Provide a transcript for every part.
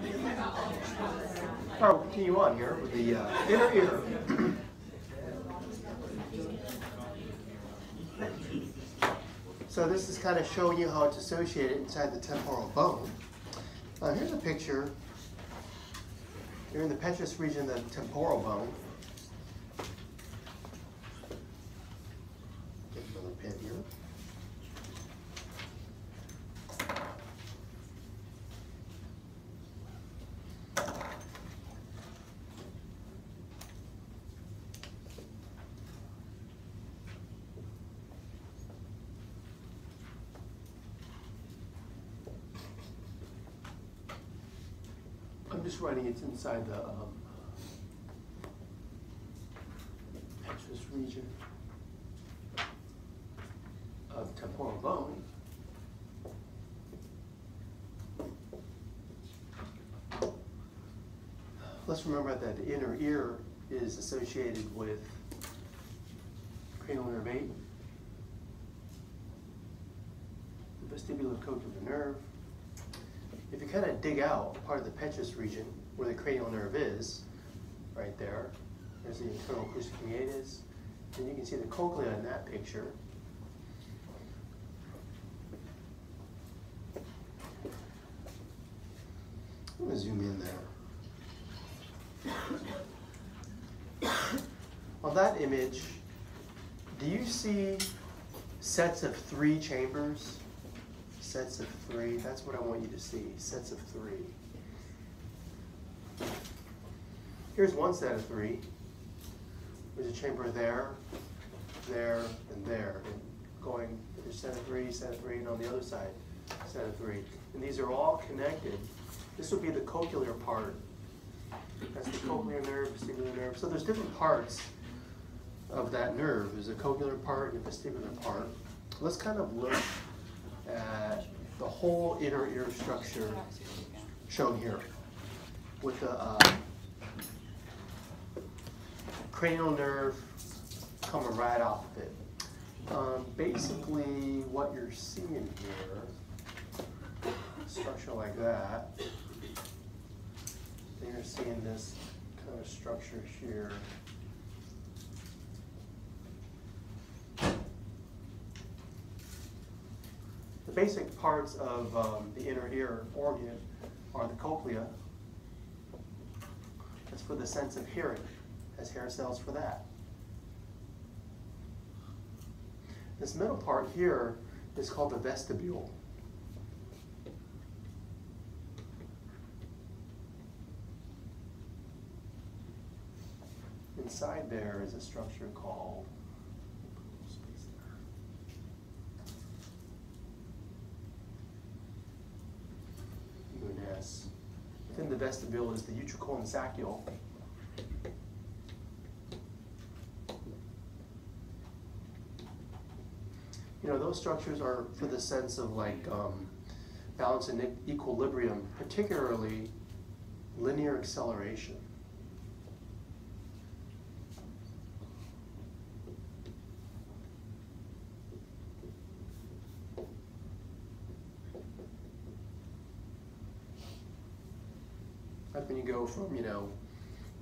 All right, we'll continue on here with the uh, inner ear. so this is kind of showing you how it's associated inside the temporal bone. Uh, here's a picture. You're in the petrous region of the temporal bone. Get another pin here. It's inside the um, petrous region of temporal bone. Let's remember that the inner ear is associated with cranial nerve 8, the vestibulocochlear nerve, if you kind of dig out part of the petrous region where the cranial nerve is, right there, there's the internal acoustic meatus, and you can see the cochlea in that picture. I'm going to zoom in there. On that image, do you see sets of three chambers? Sets of three, that's what I want you to see, sets of three. Here's one set of three. There's a chamber there, there, and there. And going, there's set of three, set of three, and on the other side, set of three. And these are all connected. This would be the cochlear part. That's the cochlear nerve, vestibular nerve. So there's different parts of that nerve. There's a cochlear part and a vestibular part. Let's kind of look at the whole inner ear structure shown here with the uh, cranial nerve coming right off of it. Um, basically, what you're seeing here, structure like that, then you're seeing this kind of structure here. The basic parts of um, the inner ear organ are the cochlea. That's for the sense of hearing, has hair cells for that. This middle part here is called the vestibule. Inside there is a structure called. Within the vestibule is the utricle saccule. Know, those structures are for the sense of like um, balance and equilibrium, particularly linear acceleration. Like when you go from, you know,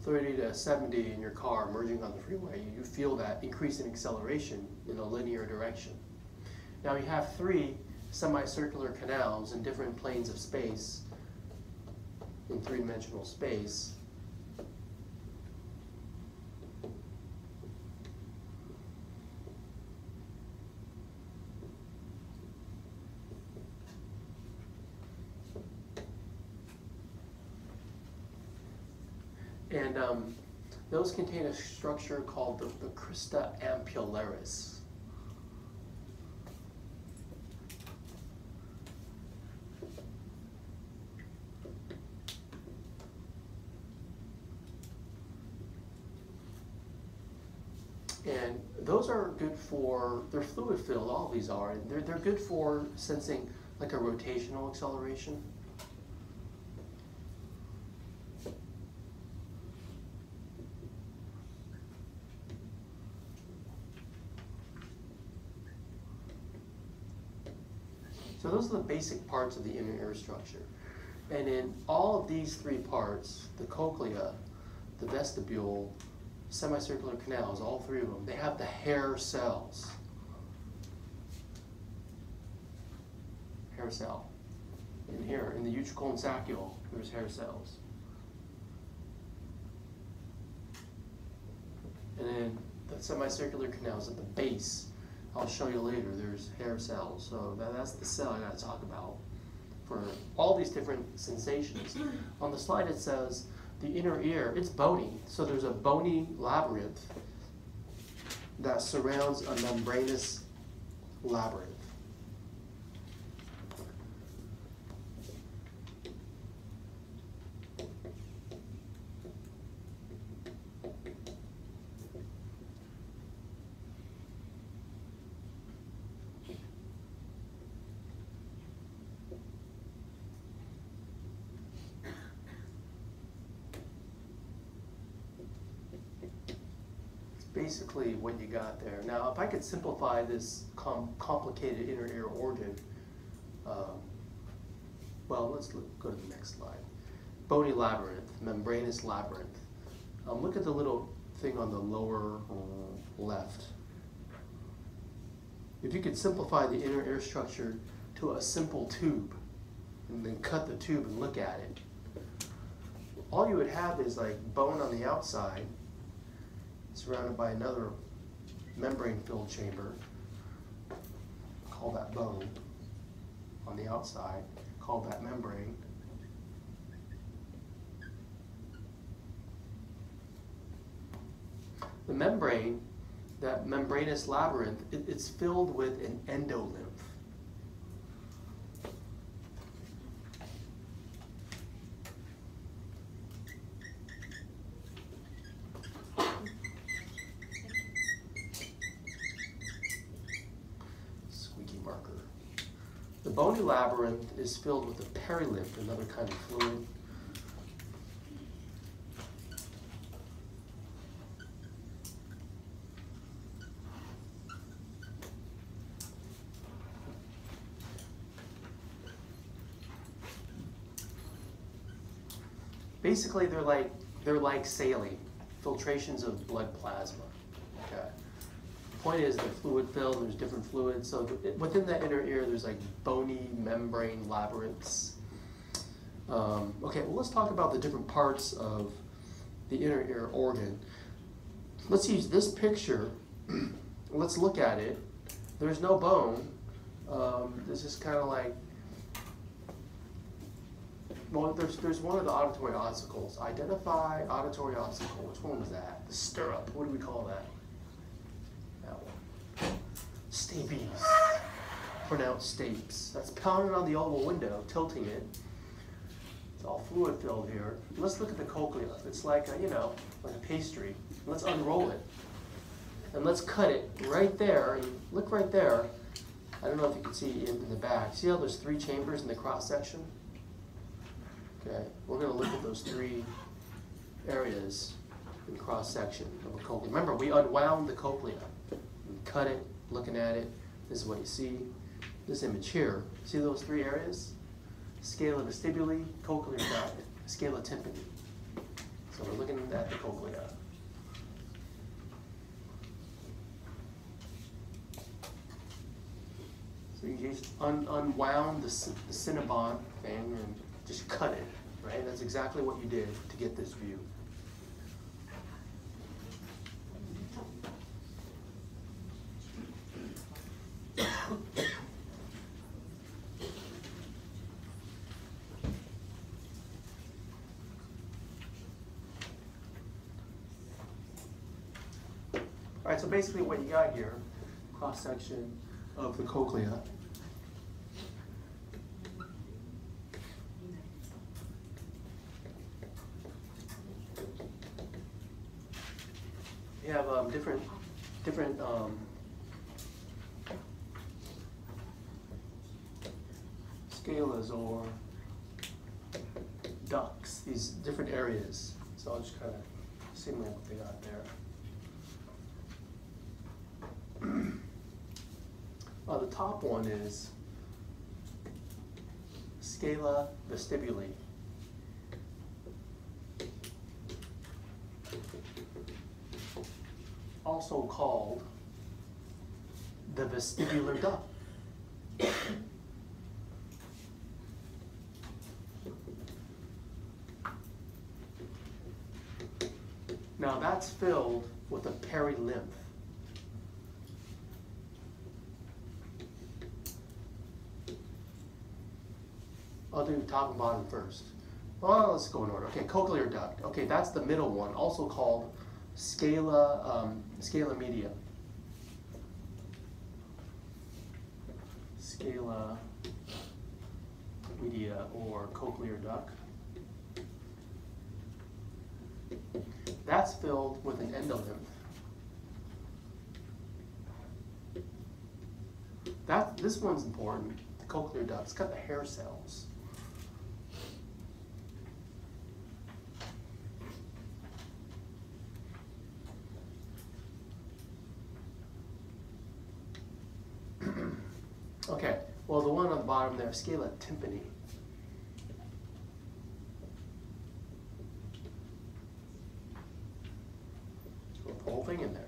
30 to 70 in your car merging on the freeway, you feel that increase in acceleration in a linear direction. Now you have three semicircular canals in different planes of space, in three-dimensional space. And um, those contain a structure called the, the crista ampullaris. And those are good for, they're fluid filled, all these are. They're, they're good for sensing like a rotational acceleration. So those are the basic parts of the inner ear structure. And in all of these three parts, the cochlea, the vestibule, semicircular canals, all three of them, they have the hair cells. Hair cell. In here, in the utricle and saccule, there's hair cells. And then the semicircular canals at the base, I'll show you later, there's hair cells. So that, that's the cell I gotta talk about for all these different sensations. On the slide it says the inner ear, it's bony. So there's a bony labyrinth that surrounds a membranous labyrinth. Basically what you got there. Now, if I could simplify this com complicated inner ear organ, um, well, let's look, go to the next slide. Bony labyrinth, membranous labyrinth. Um, look at the little thing on the lower left. If you could simplify the inner ear structure to a simple tube, and then cut the tube and look at it, all you would have is like bone on the outside, surrounded by another membrane-filled chamber. Call that bone on the outside. Call that membrane. The membrane, that membranous labyrinth, it, it's filled with an endolymph. bony labyrinth is filled with a perilymph, another kind of fluid. Basically, they're like they're like saline, filtrations of blood plasma point is they're fluid filled, there's different fluids. So within that inner ear, there's like bony membrane labyrinths. Um, okay, well, let's talk about the different parts of the inner ear organ. Let's use this picture. let's look at it. There's no bone. Um, this is kind of like, well, there's, there's one of the auditory ossicles. Identify auditory ossicle. Which one was that? The stirrup. What do we call that? Stapes. Pronounced stapes. That's pounded on the oval window, tilting it. It's all fluid filled here. Let's look at the cochlea. It's like a, you know, like a pastry. Let's unroll it. And let's cut it right there. And look right there. I don't know if you can see in the back. See how there's three chambers in the cross section? Okay, we're going to look at those three areas in cross section of a cochlea. Remember, we unwound the cochlea and cut it looking at it, this is what you see. This image here, see those three areas? Scala vestibuli, cochlear duct, scala tympani. So we're looking at the cochlea. So you just un unwound the, the Cinnabon thing and just cut it, right? That's exactly what you did to get this view. Basically what you got here, cross section of the cochlea. You have um, different different um, scalas or ducts, these different areas. So I'll just kind of simulate what they got there. uh, the top one is scala vestibuli. Also called the vestibular duct. Now that's filled with a perilymph. I'll do top and bottom first. Well, let's go in order. Okay, cochlear duct. Okay, that's the middle one, also called scala, um, scala media. Scala media or cochlear duct. That's filled with an endolymph. That, this one's important, the cochlear duct. It's got the hair cells. okay, well the one on the bottom there, scala tympani. the whole thing in there.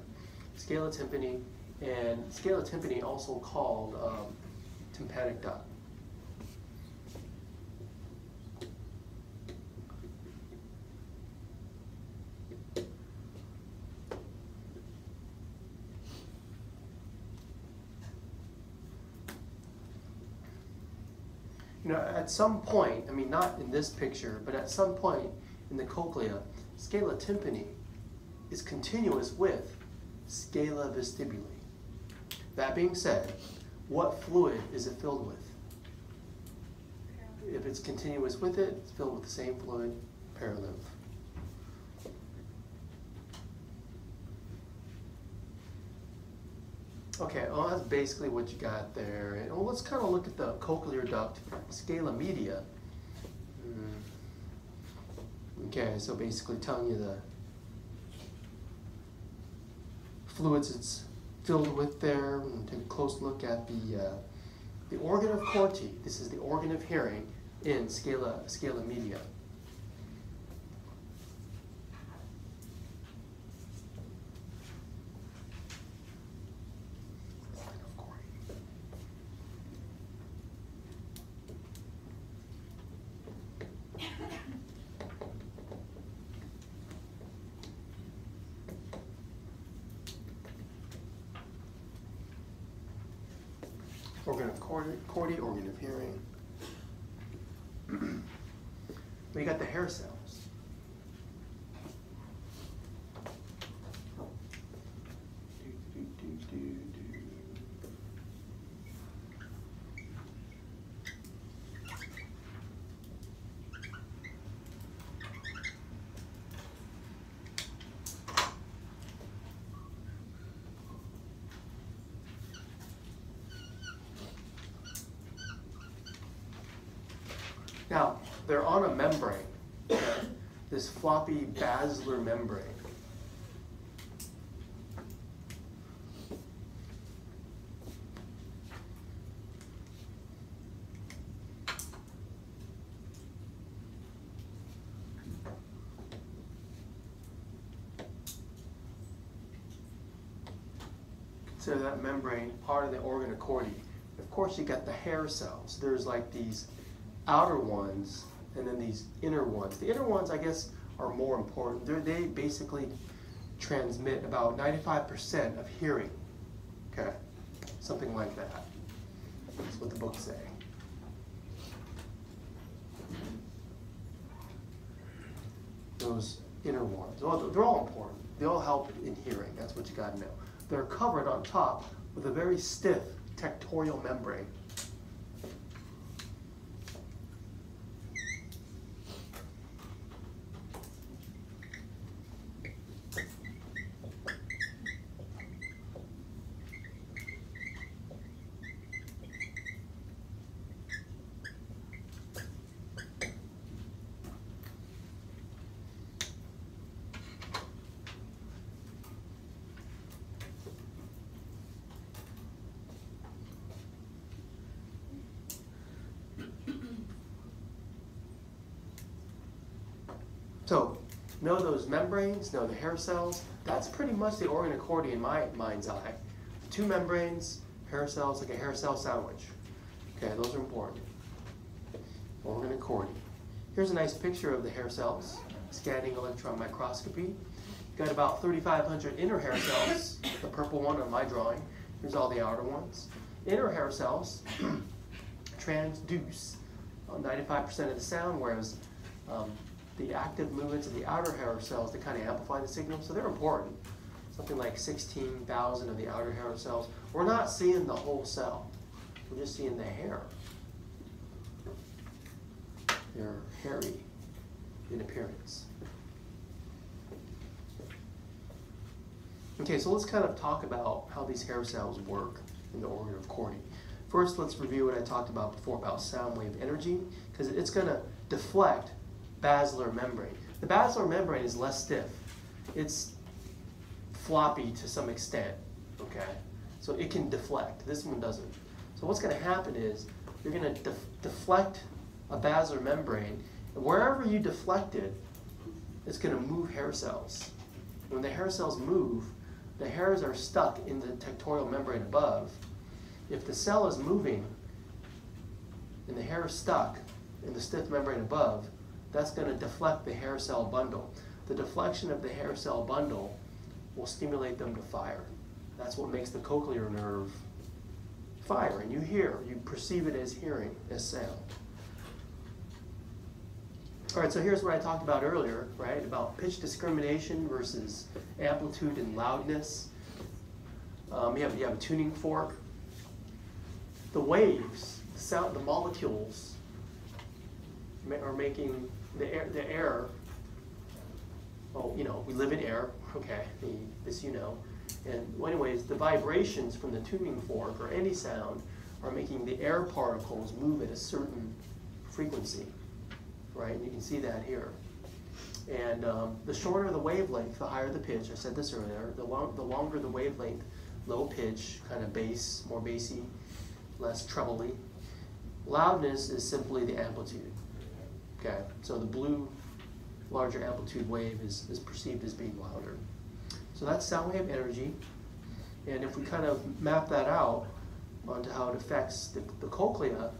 Scala tympani, and scala tympani also called um, tympanic duct. Know, at some point, I mean, not in this picture, but at some point in the cochlea, scala tympani is continuous with scala vestibuli. That being said, what fluid is it filled with? If it's continuous with it, it's filled with the same fluid, perilymph. Okay, well that's basically what you got there. And well, let's kind of look at the cochlear duct scala media. Mm. Okay, so basically telling you the fluids it's filled with there. And take a close look at the uh, the organ of Corti. This is the organ of hearing in scala scala media. organ of corti, corti organ of hearing. we got the hair cells. Now, they're on a membrane, this floppy basilar membrane. Consider that membrane part of the organ of Corti, you got the hair cells. There's like these outer ones and then these inner ones. The inner ones, I guess, are more important. They're, they basically transmit about 95% of hearing. Okay, something like that. That's what the books say. Those inner ones, well, they're all important. They all help in hearing. That's what you got to know. They're covered on top with a very stiff tectorial membrane. So know those membranes, know the hair cells. That's pretty much the organ of Corti in my mind's eye. Two membranes, hair cells, like a hair cell sandwich. Okay, those are important. Organ accordion. Here's a nice picture of the hair cells, scanning electron microscopy. Got about 3,500 inner hair cells, the purple one on my drawing. Here's all the outer ones. Inner hair cells transduce 95% of the sound, whereas um, the active movements of the outer hair cells, they kind of amplify the signal, so they're important. Something like 16,000 of the outer hair cells. We're not seeing the whole cell. We're just seeing the hair. They're hairy in appearance. Okay, so let's kind of talk about how these hair cells work in the organ of Corti. First, let's review what I talked about before about sound wave energy, because it's going to deflect basilar membrane. The basilar membrane is less stiff. It's floppy to some extent, okay? So it can deflect. This one doesn't. So what's going to happen is you're going to def deflect a basilar membrane. And wherever you deflect it, it's going to move hair cells. When the hair cells move, the hairs are stuck in the tectorial membrane above. If the cell is moving and the hair is stuck in the stiff membrane above, that's going to deflect the hair cell bundle. The deflection of the hair cell bundle will stimulate them to fire. That's what makes the cochlear nerve fire. And you hear, you perceive it as hearing, as sound. All right, so here's what I talked about earlier, right? About pitch discrimination versus amplitude and loudness. Um, you, have, you have a tuning fork. The waves, the sound, the molecules are making the air, the air, well, you know, we live in air, okay, the, this you know. And well, anyways, the vibrations from the tuning fork or any sound are making the air particles move at a certain frequency, right? And you can see that here. And um, the shorter the wavelength, the higher the pitch. I said this earlier. The, long, the longer the wavelength, low pitch, kind of bass, more bassy, less trebly. Loudness is simply the amplitude. Okay, so the blue larger amplitude wave is, is perceived as being louder. So that's sound wave energy. And if we kind of map that out onto how it affects the, the cochlea,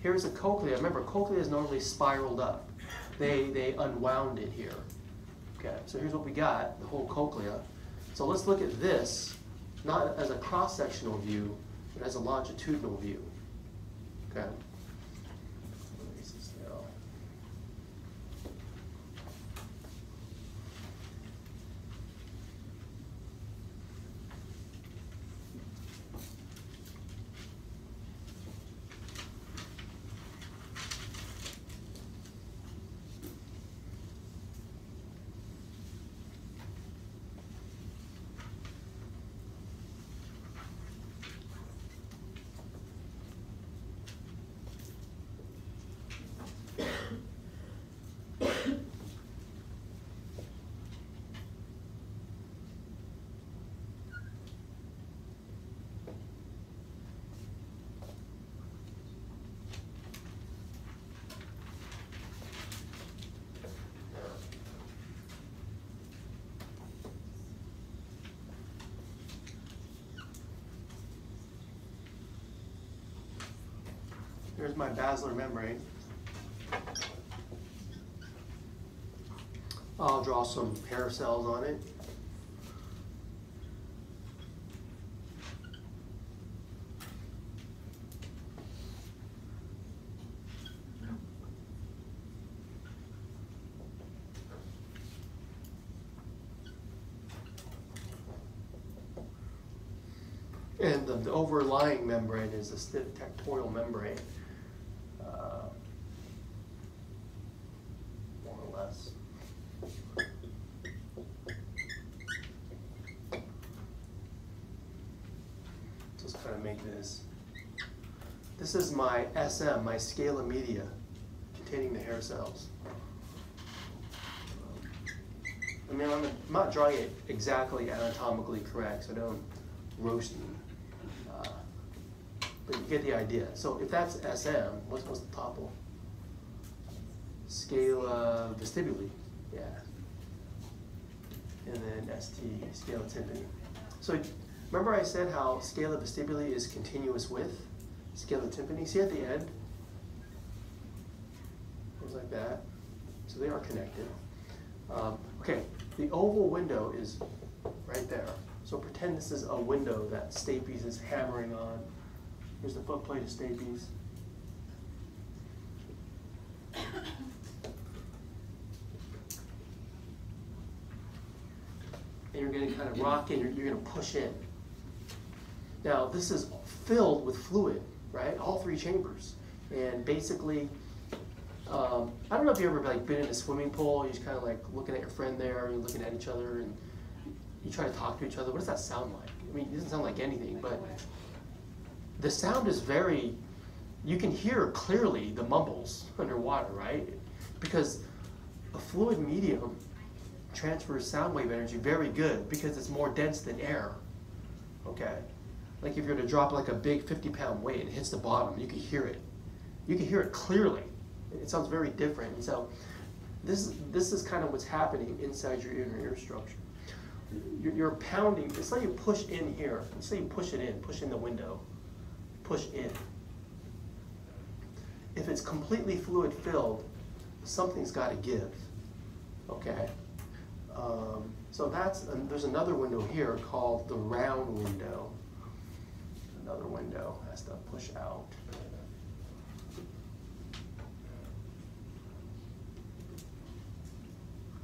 here's a cochlea. Remember, cochlea is normally spiraled up. They, they unwound it here. Okay, so here's what we got, the whole cochlea. So let's look at this, not as a cross-sectional view, but as a longitudinal view. Okay. Here's my basilar membrane. I'll draw some hair cells on it. And the, the overlying membrane is the stiff tectorial membrane. This is my SM, my scala media, containing the hair cells. I mean, I'm not drawing it exactly anatomically correct, so don't roast me. Uh, but you get the idea. So if that's SM, what's, what's the topple? Scala vestibuli, Yeah. And then ST, scala tympani. So remember I said how scala vestibuli is continuous with scale the tympani? See at the end? Goes like that. So they are connected. Um, okay, the oval window is right there. So pretend this is a window that Stapes is hammering on. Here's the footplate of Stapes. And you're going to kind of rock in, you're, you're going to push in. Now, this is filled with fluid, right? All three chambers. And basically, um, I don't know if you ever like been in a swimming pool. You're just kind of like looking at your friend there, you're looking at each other, and you try to talk to each other. What does that sound like? I mean, it doesn't sound like anything, but the sound is very. You can hear clearly the mumbles underwater, right? Because a fluid medium transfers sound wave energy very good because it's more dense than air. Okay, like if you're to drop like a big 50 pound weight and it hits the bottom, you can hear it. You can hear it clearly. It sounds very different. And so this, this is kind of what's happening inside your inner ear structure. You're, you're pounding, it's like you push in here. Let's say you push it in, push in the window, push in. If it's completely fluid filled, something's got to give. Okay? Um, so that's, there's another window here called the round window. Another window has to push out.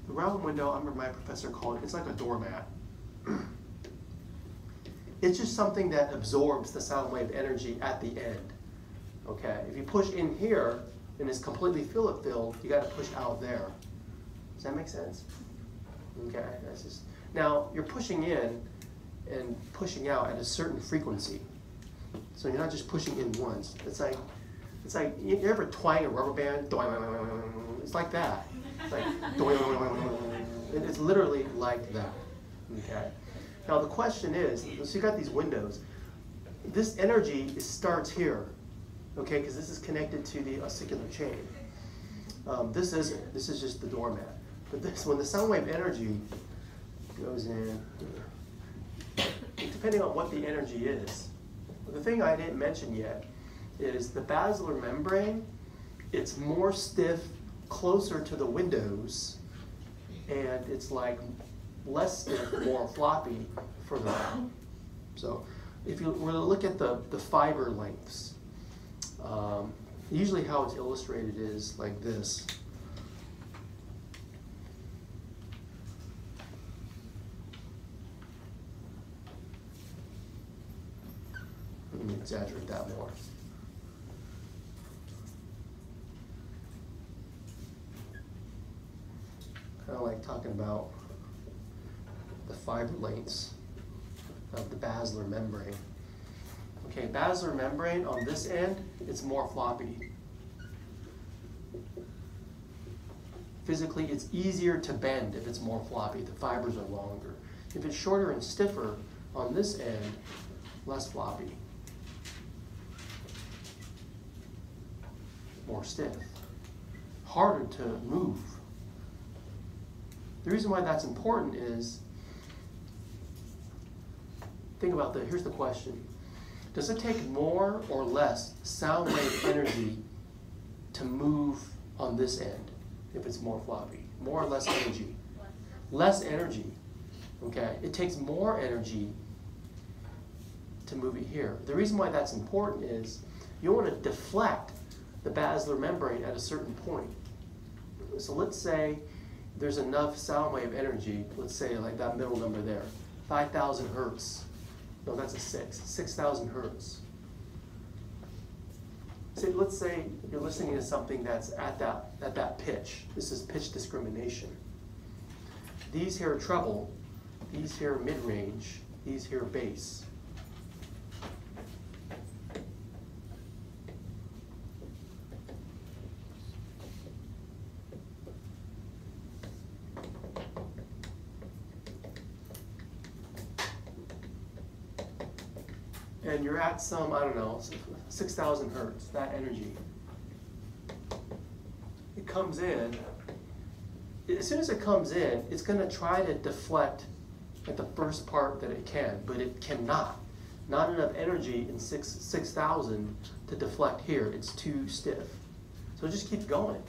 The round window, I remember my professor called it, it's like a doormat. it's just something that absorbs the sound wave energy at the end. Okay, if you push in here and it's completely fillet filled, you got to push out there. Does that make sense? Okay, that's just now you're pushing in and pushing out at a certain frequency. So you're not just pushing in once. It's like it's like you ever twang a rubber band? It's like that. It's like it's literally like that. Okay. Now the question is, so you got these windows. This energy starts here, okay, because this is connected to the ossicular chain. Um, this isn't. This is just the doormat. But this, when the sound wave energy goes in, depending on what the energy is. The thing I didn't mention yet is the basilar membrane, it's more stiff closer to the windows, and it's like less stiff, more floppy for the So if you were to look at the, the fiber lengths, um, usually how it's illustrated is like this. Me exaggerate that more. Kind of like talking about the fiber lengths of the basilar membrane. Okay, basilar membrane on this end, it's more floppy. Physically, it's easier to bend if it's more floppy. The fibers are longer. If it's shorter and stiffer on this end, less floppy. More stiff, harder to move. The reason why that's important is think about that. Here's the question Does it take more or less sound wave energy to move on this end if it's more floppy? More or less energy? Less energy. Okay? It takes more energy to move it here. The reason why that's important is you want to deflect the basilar membrane at a certain point. So let's say there's enough sound wave energy, let's say like that middle number there, 5,000 hertz. No, that's a 6, 6,000 hertz. So let's say you're listening to something that's at that, at that pitch. This is pitch discrimination. These here treble, these here mid-range, these here bass. And you're at some, I don't know, 6,000 hertz, that energy. It comes in, as soon as it comes in, it's gonna try to deflect at the first part that it can, but it cannot. Not enough energy in six six thousand to deflect here. It's too stiff. So it just keeps going.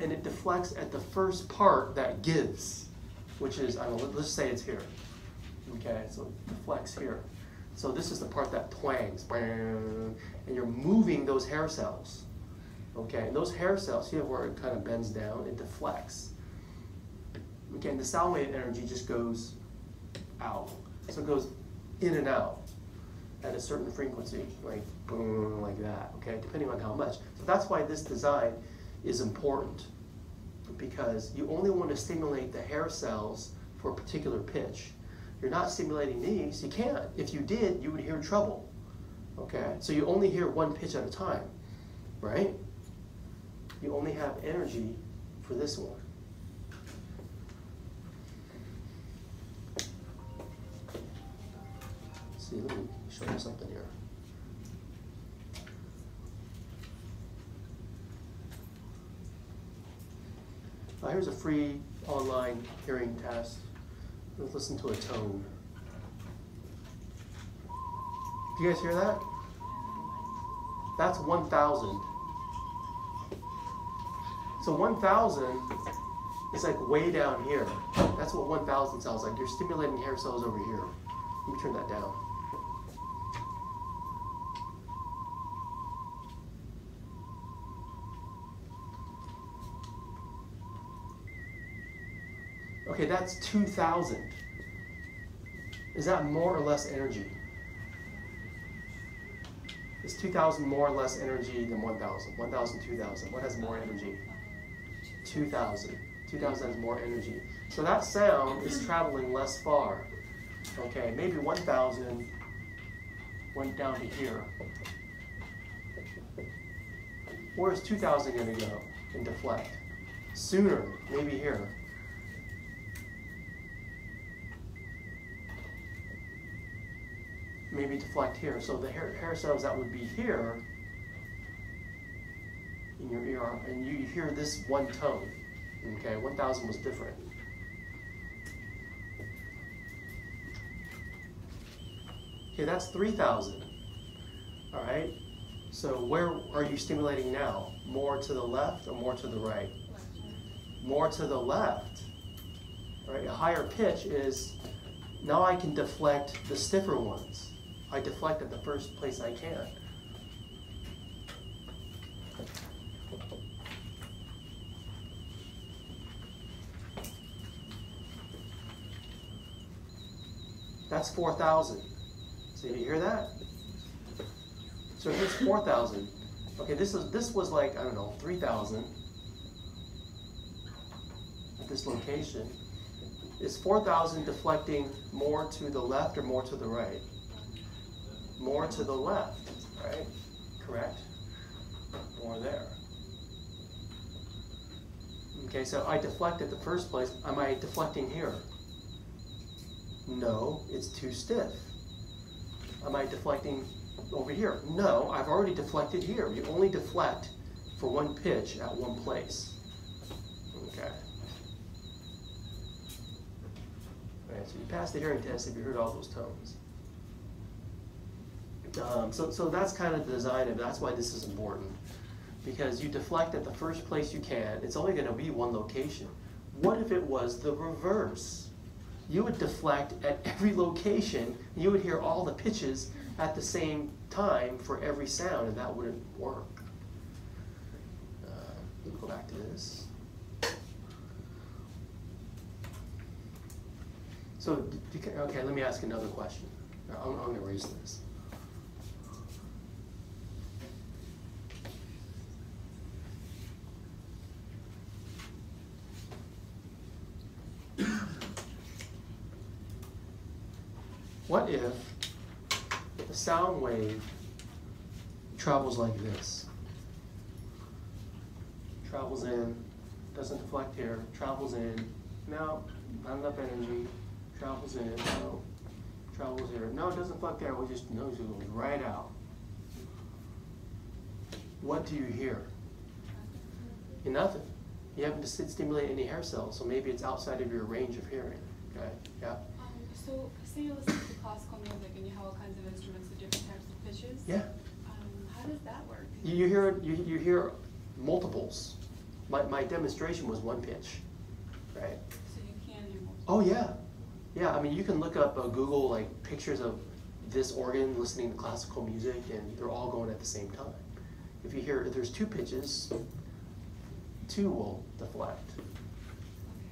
And it deflects at the first part that gives, which is, I don't know, let's say it's here. Okay, so deflects here. So this is the part that twangs, and you're moving those hair cells. Okay, and those hair cells, see where it kind of bends down, it deflects. Again, the sound wave energy just goes out. So it goes in and out at a certain frequency, like boom, like that, okay, depending on how much. So that's why this design is important because you only want to stimulate the hair cells for a particular pitch. You're not stimulating these, you can't. If you did, you would hear trouble, okay? So you only hear one pitch at a time, right? You only have energy for this one. see, let me show you something here. Uh, here's a free online hearing test. Let's listen to a tone. Do you guys hear that? That's 1,000. So 1,000 is like way down here. That's what 1,000 sounds like. You're stimulating hair cells over here. Let me turn that down. Okay, that's 2,000. Is that more or less energy? Is 2,000 more or less energy than 1,000? 1,000, 2,000. What has more energy? 2,000. 2,000 has more energy. So that sound is traveling less far. Okay, maybe 1,000 went down to here. Where's 2,000 going to go and deflect? Sooner, maybe here. Maybe deflect here. So the hair, hair cells that would be here in your ear, and you hear this one tone. Okay, 1000 was different. Okay, that's 3000. All right, so where are you stimulating now? More to the left or more to the right? More to the left. All right, a higher pitch is now I can deflect the stiffer ones. I deflect at the first place I can. That's 4,000. So you hear that? So here's 4,000. Okay, this is this was like, I don't know, 3,000 at this location. Is 4,000 deflecting more to the left or more to the right? More to the left, right? Correct? More there. Okay, so I deflect at the first place. Am I deflecting here? No, it's too stiff. Am I deflecting over here? No, I've already deflected here. You only deflect for one pitch at one place. Okay. All right, so you pass the hearing test if you heard all those tones. Um, so, so that's kind of the design of that's why this is important. Because you deflect at the first place you can, it's only going to be one location. What if it was the reverse? You would deflect at every location, you would hear all the pitches at the same time for every sound, and that wouldn't work. Uh, me go back to this. So, okay, let me ask another question. I'm, I'm going to raise this. What if the sound wave travels like this? Travels in, doesn't deflect here, travels in, no, not enough energy, travels in, no, travels here. No, it doesn't deflect there, we just, no, it goes right out. What do you hear? Nothing. You haven't stimulated any hair cells, so maybe it's outside of your range of hearing. Okay, yeah. Um, so say you listen to classical music and you have all kinds of instruments with different types of pitches. Yeah. Um, how does that work? You, you hear you, you hear multiples. My, my demonstration was one pitch, right? So you can hear multiple. Oh yeah, yeah. I mean, you can look up uh, Google like pictures of this organ listening to classical music, and they're all going at the same time. If you hear if there's two pitches, two will deflect.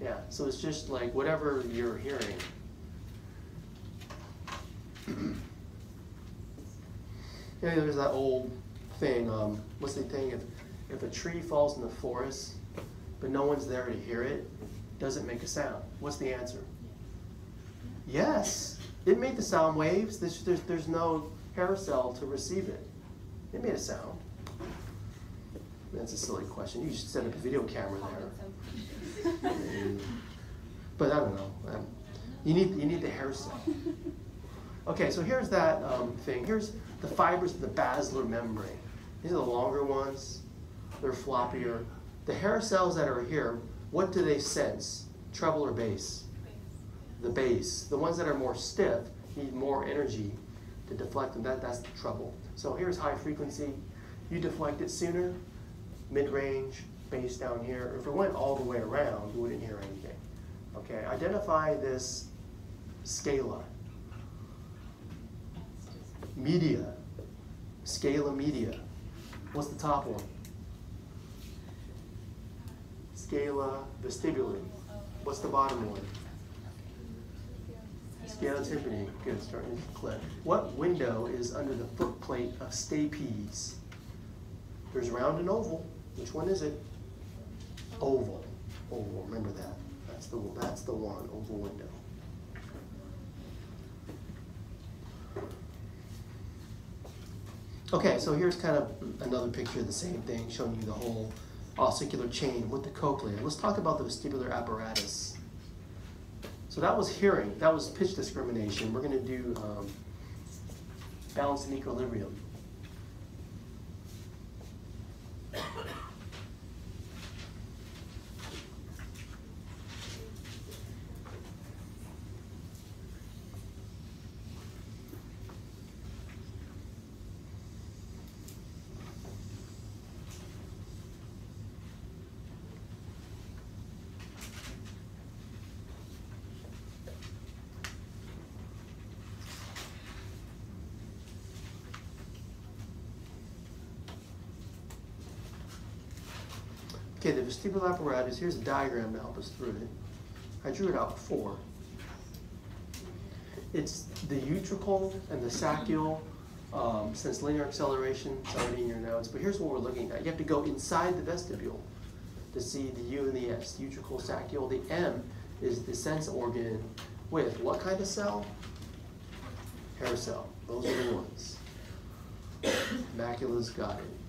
Yeah. So it's just like whatever you're hearing. Yeah, there's that old thing. Um, what's the thing? If if a tree falls in the forest, but no one's there to hear it, does it make a sound? What's the answer? Yes, it made the sound waves. There's, there's, there's no hair cell to receive it. It made a sound. That's a silly question. You should set up a video camera there. But I don't know. Um, you need you need the hair cell. Okay, so here's that um, thing. Here's the fibers of the basilar membrane. These are the longer ones. They're floppier. The hair cells that are here, what do they sense? Treble or bass? The bass. The ones that are more stiff need more energy to deflect them. That, that's the trouble. So here's high frequency. You deflect it sooner, mid-range, bass down here. If it went all the way around, you wouldn't hear anything. Okay, identify this scala. Media. Scala media. What's the top one? Scala vestibuli. What's the bottom one? Scala tympani. Good, starting to click. What window is under the footplate of stapes? There's round and oval. Which one is it? Oval. Oval. Remember that. That's the that's the one. Oval window. Okay, so here's kind of another picture of the same thing, showing you the whole ossicular chain with the cochlea. Let's talk about the vestibular apparatus. So that was hearing, that was pitch discrimination. We're going to do um, balance and equilibrium. Okay, the vestibular apparatus, here's a diagram to help us through it. I drew it out before. It's the utricle and the saccule, um, since linear acceleration, it's already in your notes, but here's what we're looking at. You have to go inside the vestibule to see the U and the S, the utricle, saccule. The M is the sense organ with what kind of cell? Hair cell. Those are the ones. Macula's got it.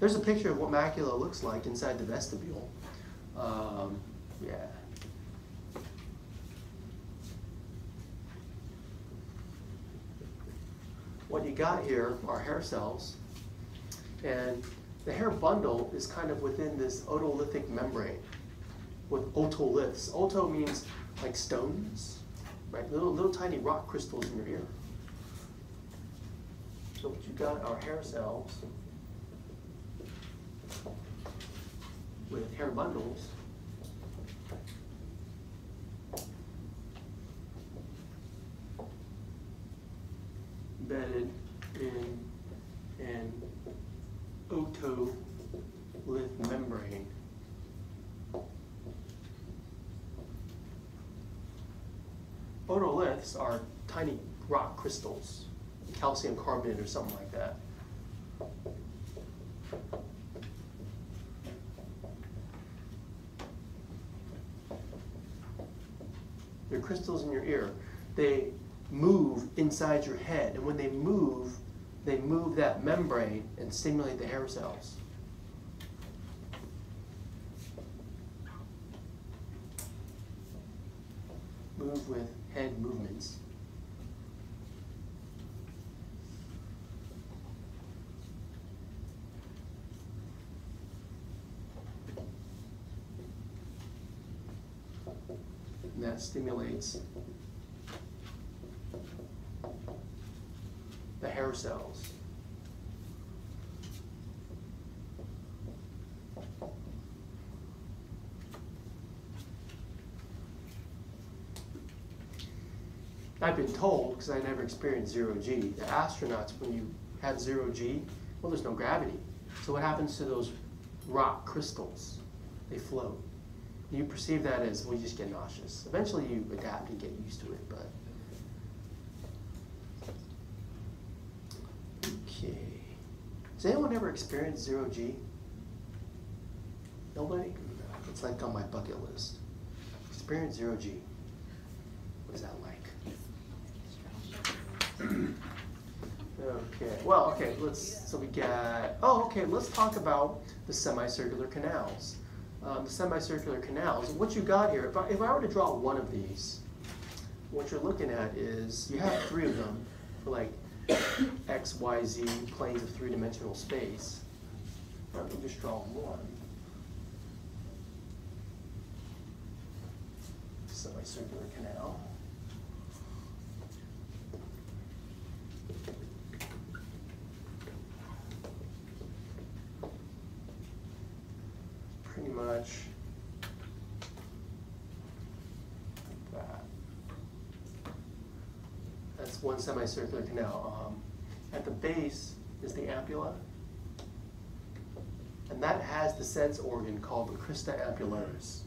There's a picture of what macula looks like inside the vestibule. Um, yeah. What you got here are hair cells, and the hair bundle is kind of within this otolithic membrane with otoliths. Oto means like stones, right? Little little tiny rock crystals in your ear. So what you got are hair cells with hair bundles. Embedded in an otolith membrane. Otoliths are tiny rock crystals, calcium carbonate or something like that. They're crystals in your ear. They move inside your head, and when they move, they move that membrane and stimulate the hair cells. Move with head movements. And stimulates the hair cells. I've been told, because I never experienced zero G, the astronauts, when you have zero G, well, there's no gravity. So what happens to those rock crystals? They float. You perceive that as, you just get nauseous. Eventually you adapt and get used to it, but. Okay. Has anyone ever experienced zero G? Nobody? It's like on my bucket list. Experience zero G. What is that like? Okay, well, okay, let's, so we got, oh, okay, let's talk about the semicircular canals. Um, the semicircular canals, what you got here, if I, if I were to draw one of these, what you're looking at is, you have three of them for like X, Y, Z planes of three-dimensional space. Let me just draw one. Semicircular canal. pretty much that. That's one semicircular canal. Um, at the base is the ampulla, and that has the sense organ called the crista ampullaris.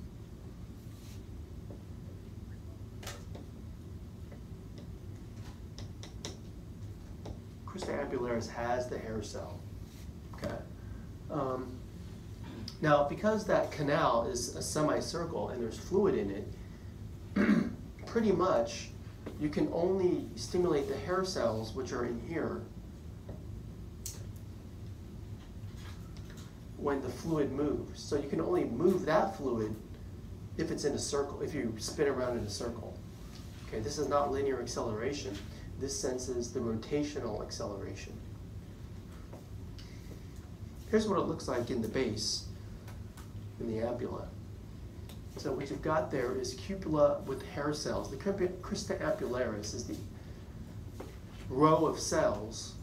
Crista ampullaris has the hair cell. Okay. Um, now, because that canal is a semicircle and there's fluid in it, pretty much you can only stimulate the hair cells, which are in here, when the fluid moves. So you can only move that fluid if it's in a circle, if you spin around in a circle. Okay, this is not linear acceleration. This senses the rotational acceleration. Here's what it looks like in the base in the ampulla. So what you've got there is cupula with hair cells. The crista ampullaris is the row of cells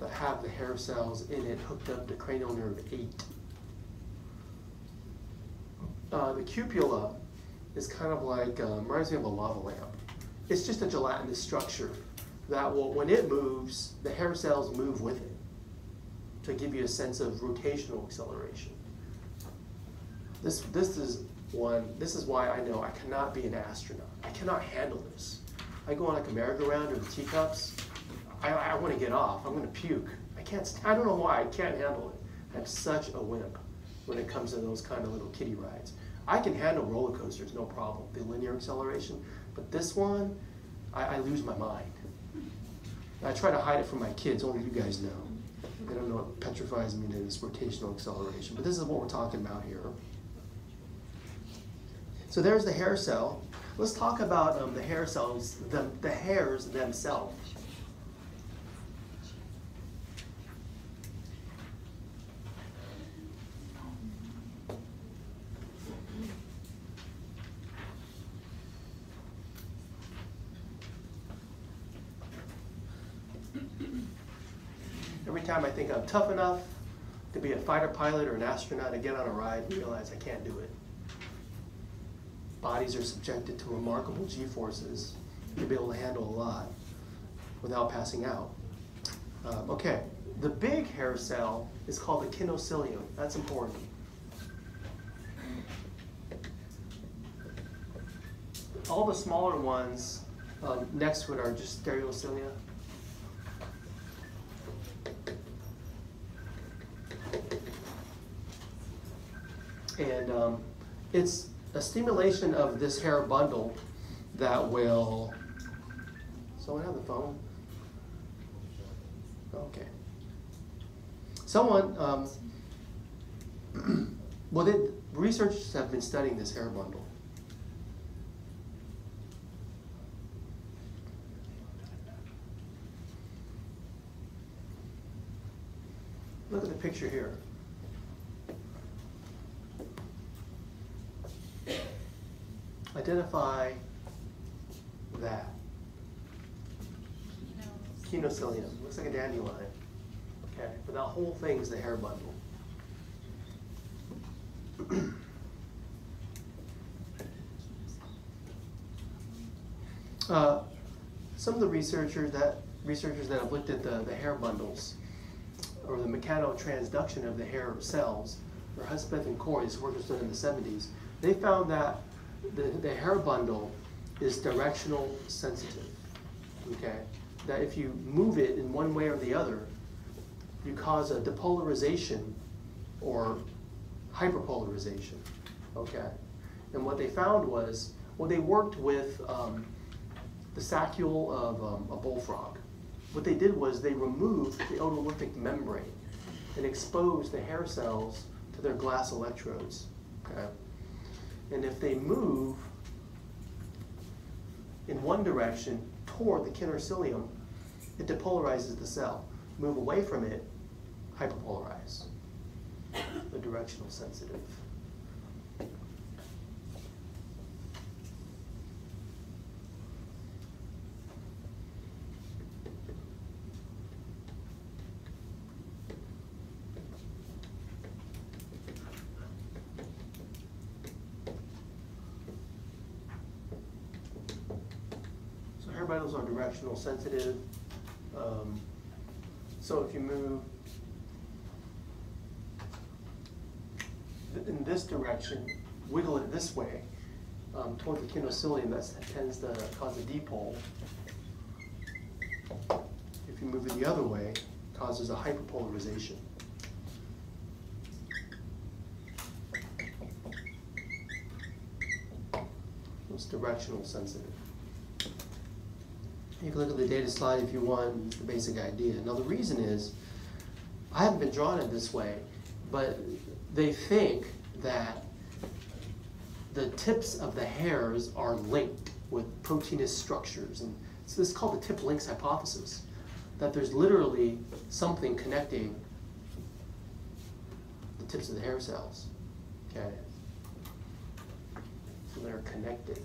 that have the hair cells in it hooked up to cranial nerve 8. Uh, the cupula is kind of like, um, reminds me of a lava lamp. It's just a gelatinous structure that will, when it moves, the hair cells move with it to give you a sense of rotational acceleration. This, this is one, this is why I know I cannot be an astronaut. I cannot handle this. I go on like a merry-go-round or the teacups, I, I want to get off. I'm going to puke. I can't, I don't know why, I can't handle it. I'm such a wimp when it comes to those kind of little kiddie rides. I can handle roller coasters, no problem, the linear acceleration, but this one, I, I lose my mind. I try to hide it from my kids, only you guys know. They don't know what petrifies me to this rotational acceleration, but this is what we're talking about here. So there's the hair cell. Let's talk about um, the hair cells, the, the hairs themselves. Every time I think I'm tough enough to be a fighter pilot or an astronaut, I get on a ride and realize I can't do it. Bodies are subjected to remarkable g-forces to be able to handle a lot without passing out. Um, okay, the big hair cell is called the kinocilium. That's important. All the smaller ones um, next to it are just stereocilia. And um, it's a stimulation of this hair bundle that will, someone have the phone? Okay. Someone, um, well, they, researchers have been studying this hair bundle. Look at the picture here. Identify that. Kinocilium. Looks like a dandelion. Okay, but that whole thing is the hair bundle. uh, some of the researchers that researchers that have looked at the, the hair bundles or the mechanotransduction of the hair cells, or Hudspeth and Corey, this work was done in the 70s, they found that the, the hair bundle is directional sensitive. Okay? That if you move it in one way or the other, you cause a depolarization or hyperpolarization. Okay? And what they found was, well, they worked with um, the saccule of um, a bullfrog. What they did was they removed the otolithic membrane and exposed the hair cells to their glass electrodes. Okay? And if they move in one direction toward the kinocilium, it depolarizes the cell. Move away from it, hyperpolarize. The directional sensitive. Are directional sensitive. Um, so if you move in this direction, wiggle it this way um, toward the kinocilium, that tends to cause a dipole. If you move it the other way, causes a hyperpolarization. It's directional sensitive. You can look at the data slide if you want, the basic idea. Now the reason is, I haven't been drawn it this way, but they think that the tips of the hairs are linked with proteinous structures. And so this is called the tip links hypothesis, that there's literally something connecting the tips of the hair cells. Okay? So they're connected.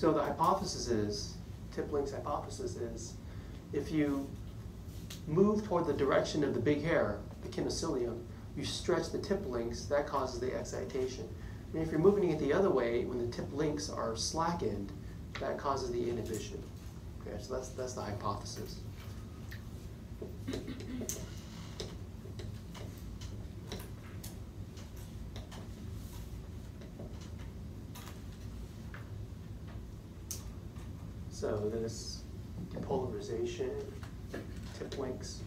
So the hypothesis is, tip links hypothesis is, if you move toward the direction of the big hair, the kinocilium, you stretch the tip links, that causes the excitation. And if you're moving it the other way, when the tip links are slackened, that causes the inhibition. Okay, so that's, that's the hypothesis. So this depolarization, tip links,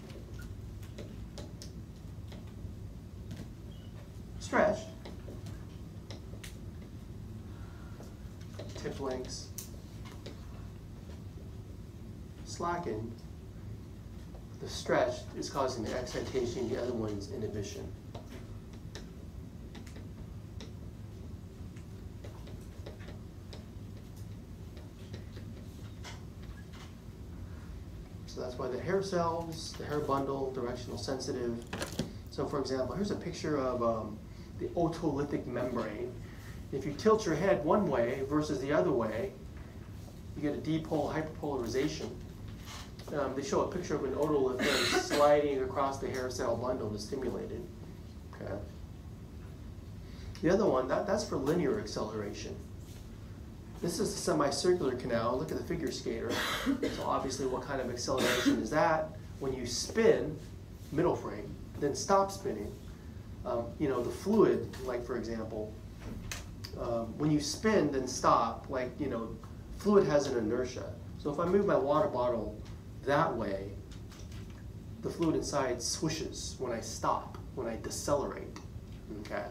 stretched, tip links, slackened. The stretch is causing the excitation, the other one's inhibition. So cells, the hair bundle, directional sensitive. So for example, here's a picture of um, the otolithic membrane. If you tilt your head one way versus the other way, you get a dipole hyperpolarization. Um, they show a picture of an otolith sliding across the hair cell bundle to stimulate it. Okay. The other one, that, that's for linear acceleration. This is a semicircular canal. Look at the figure skater. so obviously, what kind of acceleration is that? When you spin, middle frame, then stop spinning. Um, you know, the fluid, like for example, um, when you spin, then stop, like, you know, fluid has an inertia. So if I move my water bottle that way, the fluid inside swishes when I stop, when I decelerate, okay?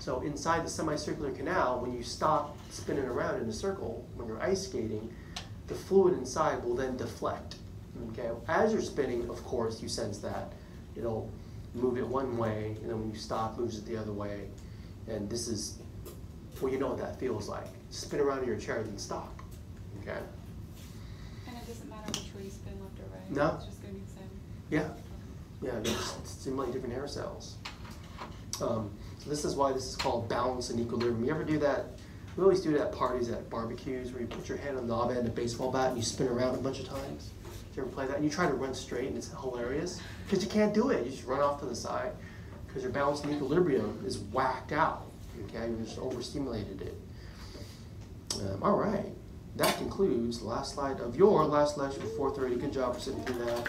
So inside the semicircular canal, when you stop spinning around in a circle, when you're ice skating, the fluid inside will then deflect. Okay. As you're spinning, of course, you sense that it'll move it one way, and then when you stop, moves it the other way. And this is, well, you know what that feels like. Spin around in your chair, then stop. Okay? And it doesn't matter which way you spin, left or right? No. It's just gonna be the same? Yeah. Yeah, they just stimulate different hair cells. Um, so this is why this is called balance and equilibrium. You ever do that? We always do that at parties at barbecues where you put your hand on the knob end of a baseball bat and you spin around a bunch of times. Did you ever play that? And you try to run straight and it's hilarious because you can't do it. You just run off to the side because your balance and equilibrium is whacked out. Okay, you just overstimulated it. Um, all right, that concludes the last slide of your last lecture for 4:30. Good job for sitting through that.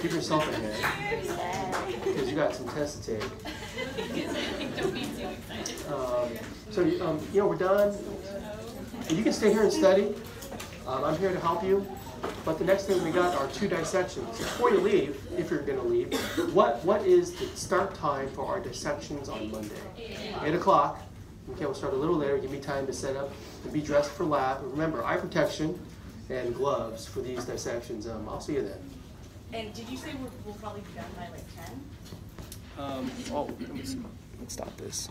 Keep yourself a hand because you got some tests to take. Um, so, you- um, you know, we're done. You can stay here and study. Um, I'm here to help you. But the next thing we got are two dissections. Before you leave, if you're gonna leave, what, what is the start time for our dissections on Monday? Eight o'clock. Okay, we'll start a little later, give me time to set up and be dressed for lab. Remember, eye protection and gloves for these dissections. Um, I'll see you then. And did you say we're, we'll probably be done by like ten? Um, oh, let me see. Let's stop this.